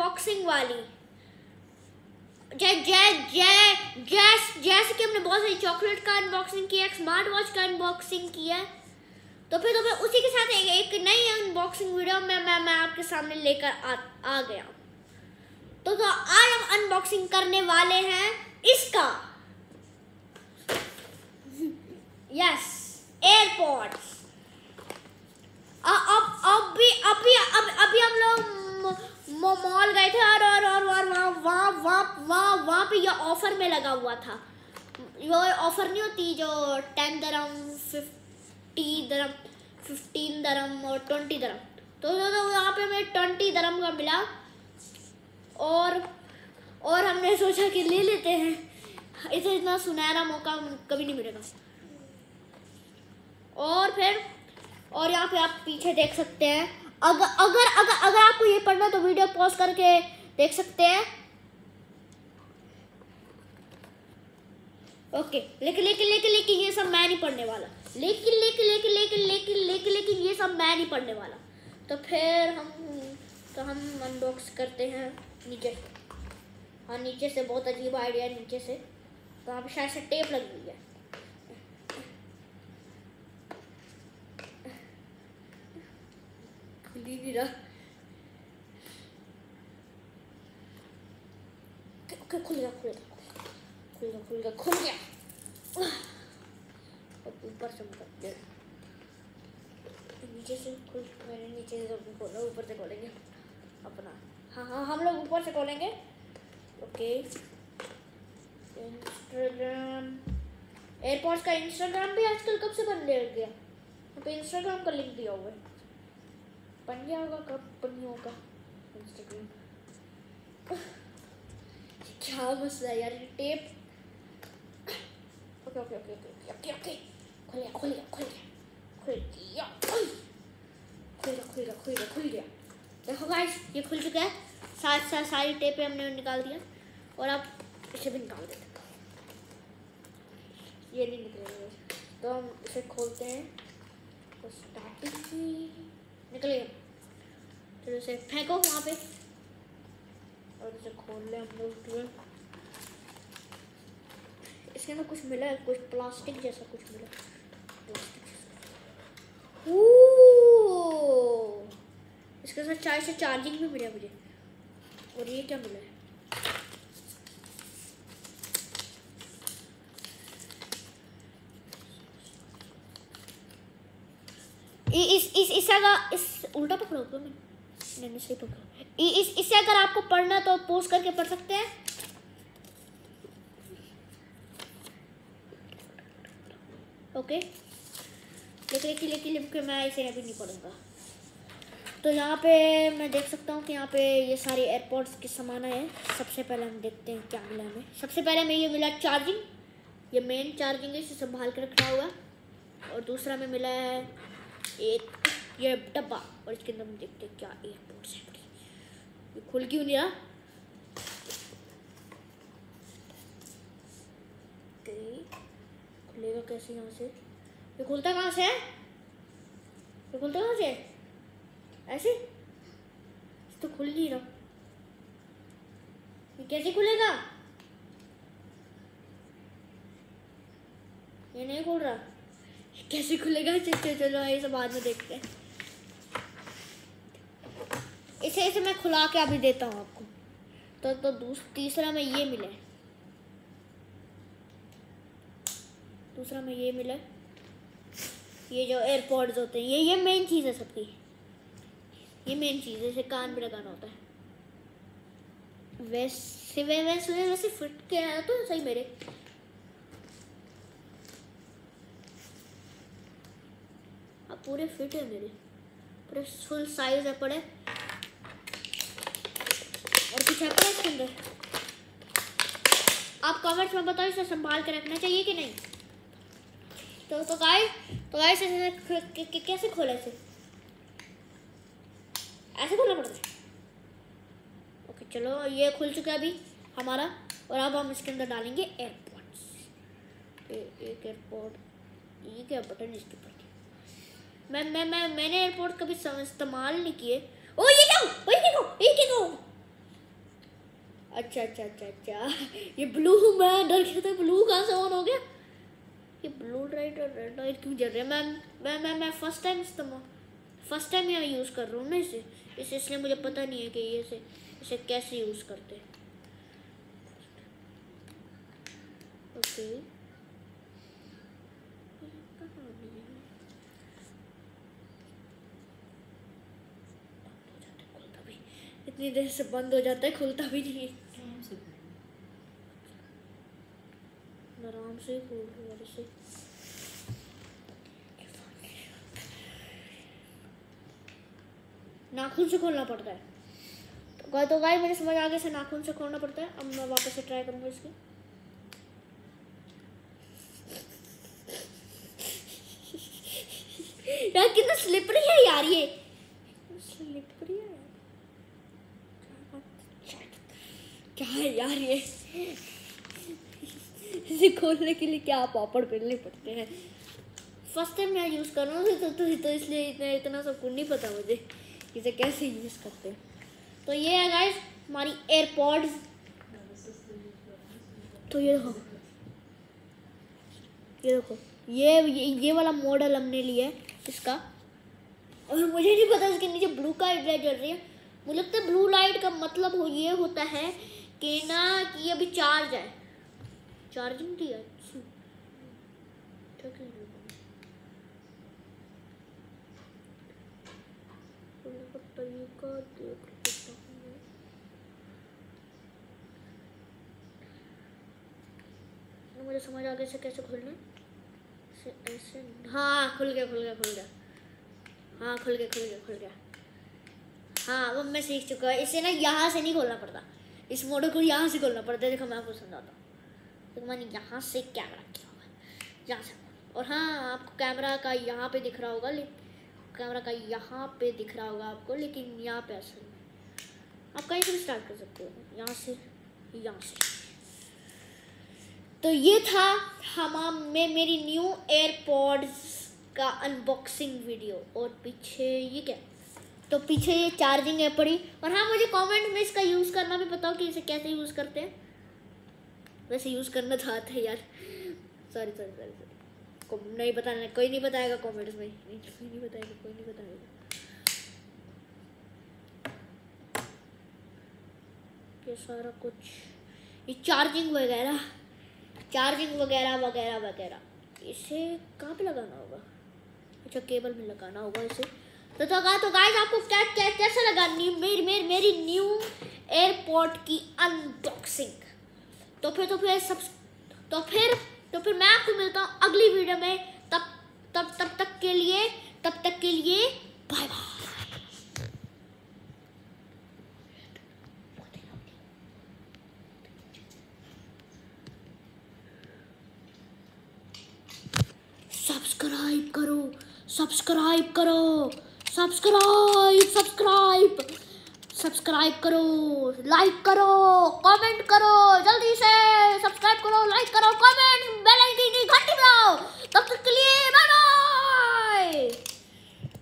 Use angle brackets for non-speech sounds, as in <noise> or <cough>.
Unboxing वाली। जै जै जै जैस जैसे कि हमने बहुत सारी चॉकलेट का अनबॉक्सिंग किया स्मार्ट वॉच का अनबॉक्सिंग किया तो फिर तो फिर उसी के साथ एक, एक नई अनबॉक्सिंग वीडियो में मैं मैं आपके सामने लेकर आ, आ गया तो तो आज हम अनबॉक्सिंग करने वाले हैं इसका। यस एयरपोर्ट्स अब अब भी अभी अब अभी हम लोग मॉल गए थे और और और और वहाँ वहाँ वहाँ वहाँ वहाँ पे ये ऑफ़र में लगा हुआ था। वो ऑफ़र नहीं होती जो टेन दरम फिफ्टी दरम फिफ्टीन दरम और ट्वेंटी दरम। तो, तो, तो यहाँ पे हमें ट्वेंटी दरम का मिला। और और हमने सोचा कि ले लेते हैं। इसे इतना सुनहरा मौका कभी नहीं मिलेगा। और फिर और यहाँ पे आप पीछे देख सकते हैं। अगर अगर अगर अगर आपको ये पढ़ना तो वीडियो पॉज करके देख सकते हैं। ओके, लेकिन लेकिन लेकिन लेकिन ये सब मैं नहीं पढ़ने वाला। लेकिन लेकिन लेकिन लेकिन लेकिन लेकिन लेकिन ये सब मैं नहीं पढ़ने वाला। तो फिर हम तो हम अनबॉक्स करते हैं नीचे। हाँ नीचे से बहुत अजीब आइडिया नीचे से। तो यहाँ पे शायद से टेप लगी हुई है। गया गया गया गया गया से कर दे नीचे से मैंने नीचे से ऊपर से खोलेंगे अपना हाँ हाँ हम लोग ऊपर से खोलेंगे ओके इंस्टाग्राम एयरपोर्ट्स का इंस्टाग्राम भी आजकल कब से बन गया यहाँ पे इंस्टाग्राम का लिंक दिया हुआ है गया होगा कब बन होगा इंस्टाग्राम क्या मसला यार, ये tape okay okay okay okay okay okay खुल गया खुल गया खुल गया खुल गया खुल। गया खुल गया खुल गया खुल गया देखो गाइस ये खुल चुका है। साथ साथ सारी टेपें हमने निकाल दिया। और अब इसे भी निकाल देते ये नहीं निकलेगा। तो हम इसे खोलते हैं। तो स्टार्टिंग से निकले फिर उसे फेंको वहाँ पे। और उसे खोल ले लोग इसके अंदर कुछ मिला है, कुछ प्लास्टिक जैसा कुछ मिला! इसके साथ चाय से चार्जिंग भी मिला मुझे। और ये क्या मिला है इ- इस इस इस अगर इस उल्टा पकड़ो तो मैं। नहीं नहीं, सही पकड़ो। इस इससे अगर आपको पढ़ना तो पोस्ट करके पढ़ सकते हैं। ओके। लेकिन लेकिन लेकिन लेकिन मैं इसे अभी नहीं पढ़ूँगा। तो यहाँ पे मैं देख सकता हूँ कि यहाँ पे ये सारे एयरपोर्ट्स के सामान है। सबसे पहले हम देखते हैं क्या मिला हमें। सबसे पहले हमें ये मिला चार्जिंग ये मेन चार्जिंग है, इसे संभाल के रखा हुआ और दूसरा में मिला है एक ये डब्बा, और इसके अंदर हम देखते हैं क्या एयरपोर्ट्स है ये खुल क्यों नहीं रहा? खुलेगा कैसे यहाँ से? ये खुलता कहाँ से है? ये खुलता कहाँ से है? ऐसे? तो खुल नहीं रहा। ये कैसे खुलेगा? ये नहीं खुल रहा। कैसे खुलेगा? चलो, ये सब बाद में देखते हैं। इसे इसे मैं खुला के अभी देता हूँ आपको। तो तो दूस, तीसरा में ये मिला। दूसरा में ये मिला। ये जो एयरपोर्ट्स होते हैं, ये ये मेन चीज़ है सबकी। ये मेन चीज़ है, इसे कान में लगाना होता है। वैसे वै वैसे वैसे फिट के आया तो सही मेरे। अब पूरे फिट है मेरे। पूरे फुल साइज़ है, पड़े और कुछ है पड़ा इसके अंदर आप कमेंट्स में बताओ इसे संभाल के रखना चाहिए कि नहीं? तो तो गाइस तो गाइस इसे कैसे खोला इसे? ऐसे खोलना पड़ता है? ओके चलो, ये खुल चुका है अभी हमारा और अब हम इसके अंदर डालेंगे एयरपोर्ट्स एक एयरपोर्ट ये क्या बटन इसके ऊपर मैं मैं मैं, मैंने एयरपोर्ट कभी इस्तेमाल नहीं किए। ओ ये क्या? ओ ये क्या? ये क्या? अच्छा अच्छा अच्छा अच्छा। <laughs> ये ब्लू मैं, डर गया था ब्लू कहाँ से ऑन हो गया? ये ब्लू लाइट और रेड लाइट क्यों जल रही है? मैं मैं मैं मैं फ़र्स्ट टाइम इस्तेमाल फ़र्स्ट टाइम यहाँ यूज़ कर रहा हूँ ना इसे। इसे इसलिए मुझे पता नहीं है कि ये इसे इसे कैसे यूज़ करते हैं। ओके इतनी देर से बंद हो जाता है, खुलता भी नहीं से नाखून से खोलना पड़ता है। तो गाय तो गाय मेरे समझ आगे से नाखून से खोलना पड़ता है। अब मैं वापस से ट्राई करूँगा इसकी। यार कितना स्लिपरी है यार ये। स्लिपरी है क्या है यार ये? इसे खोलने के लिए क्या पापड़ पहनने पड़ते हैं? फ़र्स्ट टाइम मैं यूज़ कर रहा हूँ तो, तो, तो इसलिए इतना इतना सब कुछ नहीं पता मुझे इसे कैसे यूज़ करते हैं। तो ये है गाइस हमारी एयरपॉड्स तो ये देखो ये देखो ये ये, ये वाला मॉडल हमने लिया है इसका। और मुझे नहीं पता इसके नीचे ब्लू का लाइट जल रही है। मुझे लगता है ब्लू लाइट का मतलब हो ये होता है कि ना कि अभी चार्ज है। चार्जिंग थी अच्छी मुझे समझ आ गया इसे कैसे खोलना? ऐसे ऐसे हाँ खुल गया खुल गया खुल गया। हाँ खुल गया खुल गया खुल गया। हाँ वो मैं सीख चुका है। इसे ना यहाँ से नहीं खोलना पड़ता। इस मॉडल को यहाँ से खोलना पड़ता है। देखो, मैं आपको समझाता हूँ। तो मैंने यहाँ से कैमरा किया होगा यहाँ से। और हाँ आपको कैमरा का यहाँ पे दिख रहा होगा लेकिन कैमरा का यहाँ पे दिख रहा होगा आपको, लेकिन यहाँ पे असल आप कहीं से स्टार्ट कर सकते हो। यहाँ से यहाँ से। तो ये था हम में, मेरी न्यू एयरपॉड्स का अनबॉक्सिंग वीडियो और पीछे ये क्या? तो पीछे ये चार्जिंग है पड़ी। और हाँ मुझे कमेंट में इसका यूज़ करना भी बताओ कि इसे कैसे यूज़ करते हैं। वैसे यूज़ करना था है यार। सॉरी सॉरी सॉरी सॉरी नहीं बताना, कोई नहीं बताएगा कमेंट्स में नहीं, कोई नहीं बताएगा, कोई नहीं बताएगा। ये सारा कुछ। ये चार्जिंग वगैरह चार्जिंग वगैरह वगैरह वगैरह। इसे कहाँ पे लगाना होगा? अच्छा केबल में लगाना होगा इसे। तो तो तो गाइस आपको क्या कैसा लगा? मेरी मेरी मेरी न्यू एयरपोर्ट की अनबॉक्सिंग तो फिर तो फिर सब तो फिर तो फिर मैं आपको मिलता हूँ अगली वीडियो में। तब तब तब तक के लिए, तब तक के लिए बाय बाय सब्सक्राइब करो सब्सक्राइब करो सब्सक्राइब सब्सक्राइब सब्सक्राइब करो लाइक करो कमेंट करो, जल्दी से सब्सक्राइब करो लाइक करो कमेंट बेल आइकन की घंटी बजाओ। तब तक के लिए बाय बाय